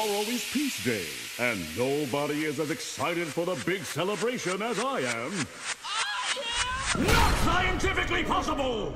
tomorrow is Peace Day, and nobody is as excited for the big celebration as I am. I am Not scientifically possible!